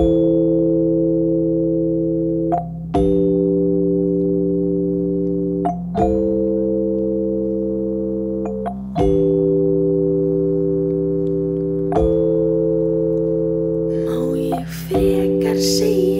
Má ég frekar segja